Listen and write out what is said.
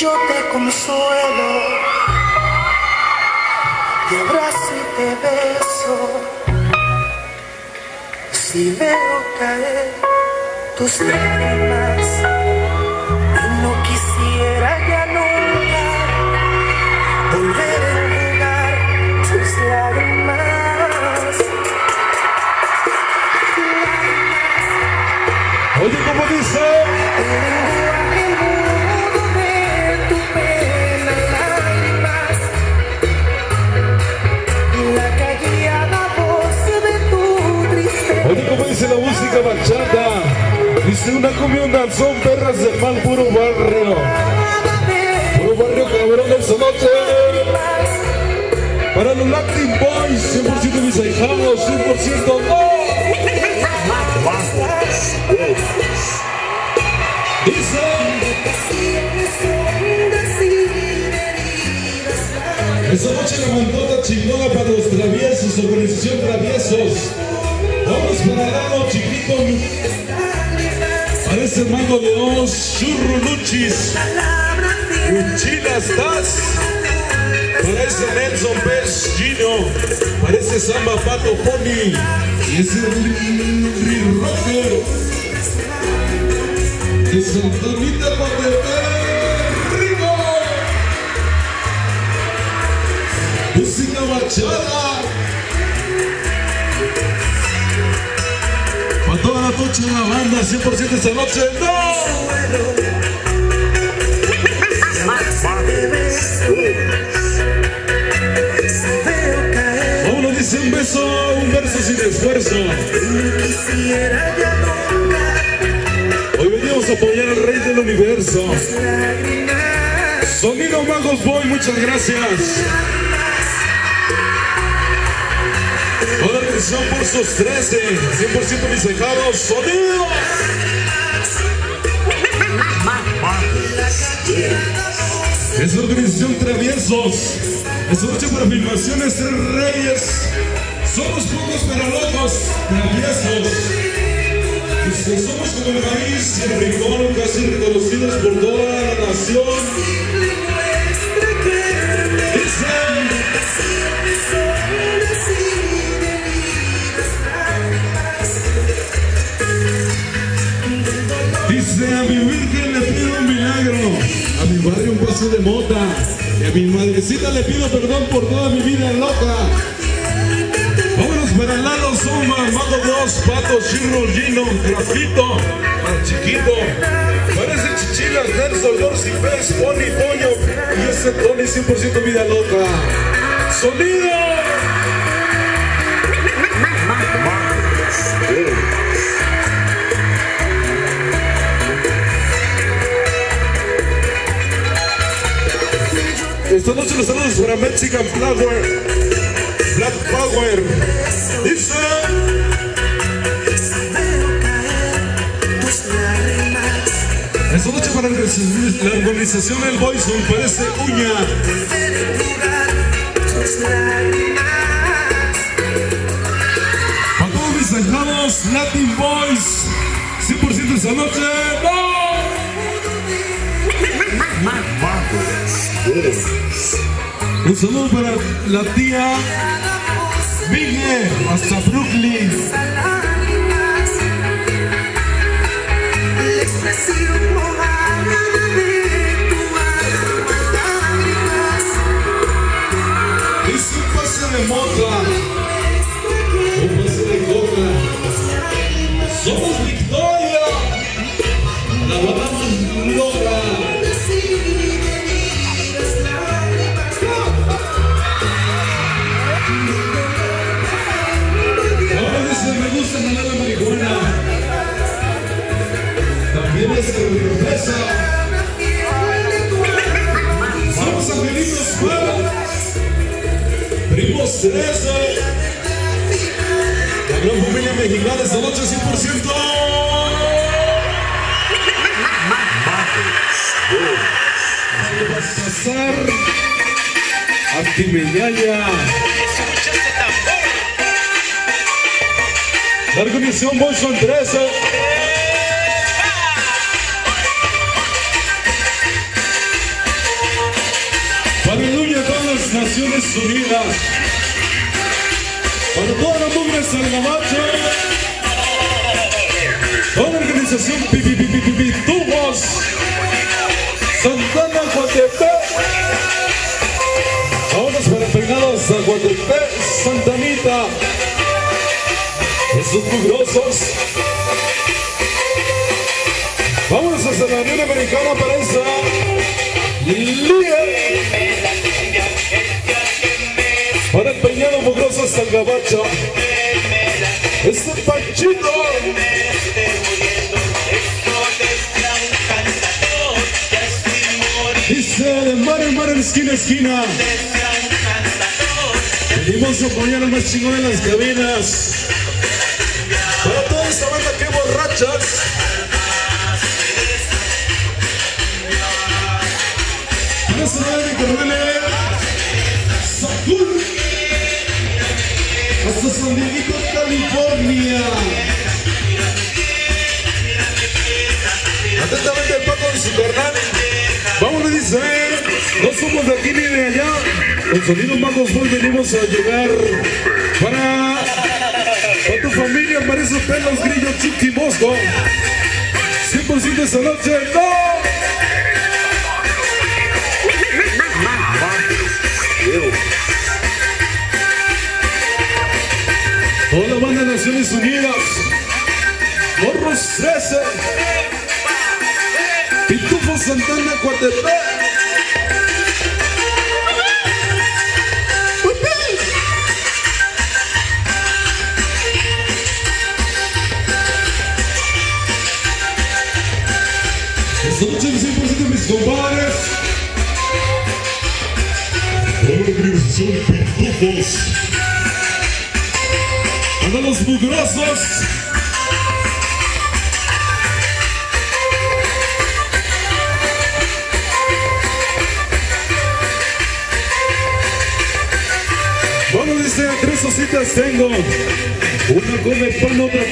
Yo te consuelo y abrazo y te beso. Si veo caer tus lágrimas Dice una cumbia, un danzón, perras de mal, puro barrio. Puro barrio cabrón esta noche. Para los Latin Boys, 100% mis ahijados, 100% no. Dice, esta noche la mandota chingona para los traviesos, organización traviesos. Vamos para el lado chiquito. Parece Mago de Oz, Churruluchis, Uchila estás. Parece Nelson Pez, Gino. Parece Samba Pato Pony. Y ese Ri Rocker. De Santanita para Rico. Música bachata. Banda, 100% esta noche. ¡No! Vámonos, dice un beso, un verso sin esfuerzo. Hoy venimos a apoyar al rey del universo. Sonido Magos Boy, muchas gracias. Atención por sus 13, 100% mis dejados. Sonido. Es organización Traviesos. Esta noche para filmaciones Tres Reyes. Somos pocos pero locos, traviesos. Somos como el país y rincón casi reconocidos por toda la nación. A mi virgen le pido un milagro, a mi barrio un paso de mota, y a mi madrecita le pido perdón por toda mi vida loca. Vámonos para el lado Zumba, Mago Dos, Pato, Chirro, Gino, Grafito, para Chiquito. Parece Chichilas, Nelson, Dorsi, Pez, Pony, Pollo y ese Tony 100% vida loca. ¡Sonido! Estamos utilizando los saludos para Mexican Flower, Black Power. Dice. Esta noche para la organización El Boyson parece uña. Un saludo para la tía Miguel hasta Brooklyn. Es un pase de mota. Cereza. La gran familia mexicana esta noche 100%. Baltasar Artimellaya. La organización Bolson 13. Aleluya a todas las Naciones Unidas. Para toda la mugre salgamacho. Toda la organización Pitubos. Santana Coatepec. Vámonos para peinados a Coatepec, Santanita. Esos mugrosos. Gabacho. Este Panchito. Dice de mar en mar en esquina a esquina. Venimos a apoyar al más chingón en las cabinas. El carnal. Vámonos, dice. No somos de aquí ni de allá. Con Sonido Magos Boy venimos a llegar para, para tu familia, para esos pelos, grillos, chucky, mosco. 100% esta noche. ¡No! Toda la banda de Naciones Unidas. Morros 13. Pitufo Santana Coatepec. Esta noche el 100% de mis compadres. Toda la organización Pitufos. Para los mugrosos. сите сенгон, унако ме панобра